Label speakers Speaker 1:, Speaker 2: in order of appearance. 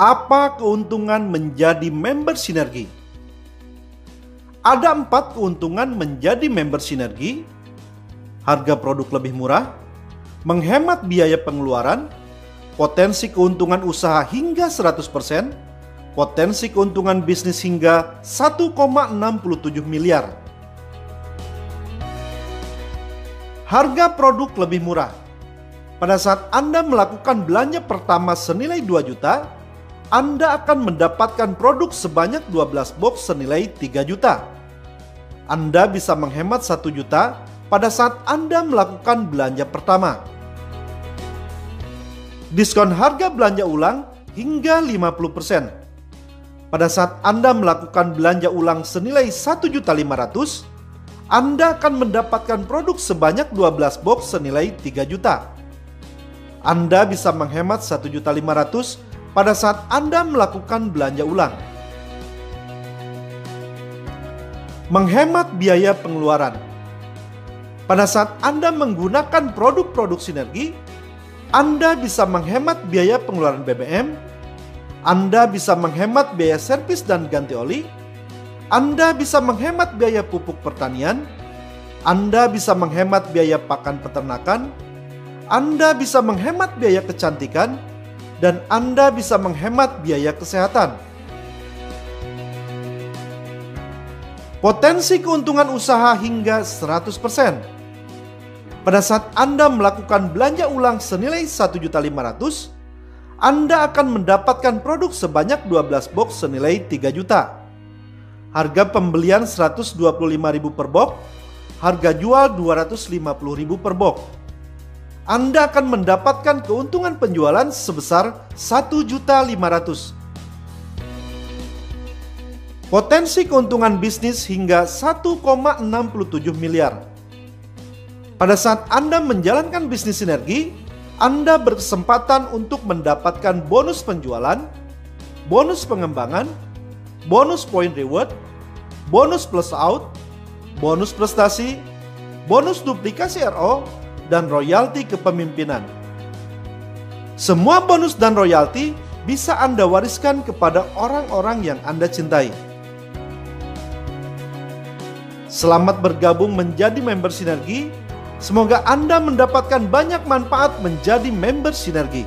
Speaker 1: Apa keuntungan menjadi member sinergi? Ada empat keuntungan menjadi member sinergi. Harga produk lebih murah, menghemat biaya pengeluaran, potensi keuntungan usaha hingga 100%, potensi keuntungan bisnis hingga 1,67 miliar. Harga produk lebih murah. Pada saat Anda melakukan belanja pertama senilai 2 juta, anda akan mendapatkan produk sebanyak 12 box senilai 3 juta. Anda bisa menghemat 1 juta pada saat Anda melakukan belanja pertama. Diskon harga belanja ulang hingga 50%. Pada saat Anda melakukan belanja ulang senilai 1.500, Anda akan mendapatkan produk sebanyak 12 box senilai 3 juta. Anda bisa menghemat 1.500 pada saat Anda melakukan belanja ulang. Menghemat biaya pengeluaran. Pada saat Anda menggunakan produk-produk sinergi, Anda bisa menghemat biaya pengeluaran BBM, Anda bisa menghemat biaya servis dan ganti oli, Anda bisa menghemat biaya pupuk pertanian, Anda bisa menghemat biaya pakan peternakan, Anda bisa menghemat biaya kecantikan, dan Anda bisa menghemat biaya kesehatan. Potensi keuntungan usaha hingga 100%. Pada saat Anda melakukan belanja ulang senilai 1.500, Anda akan mendapatkan produk sebanyak 12 box senilai 3 juta. Harga pembelian 125.000 per box, harga jual 250.000 per box. Anda akan mendapatkan keuntungan penjualan sebesar 1.500. Potensi keuntungan bisnis hingga 1,67 miliar. Pada saat Anda menjalankan bisnis sinergi, Anda berkesempatan untuk mendapatkan bonus penjualan, bonus pengembangan, bonus point reward, bonus plus out, bonus prestasi, bonus duplikasi RO, dan royalti kepemimpinan. Semua bonus dan royalti bisa Anda wariskan kepada orang-orang yang Anda cintai. Selamat bergabung menjadi member Sinergi. Semoga Anda mendapatkan banyak manfaat menjadi member Sinergi.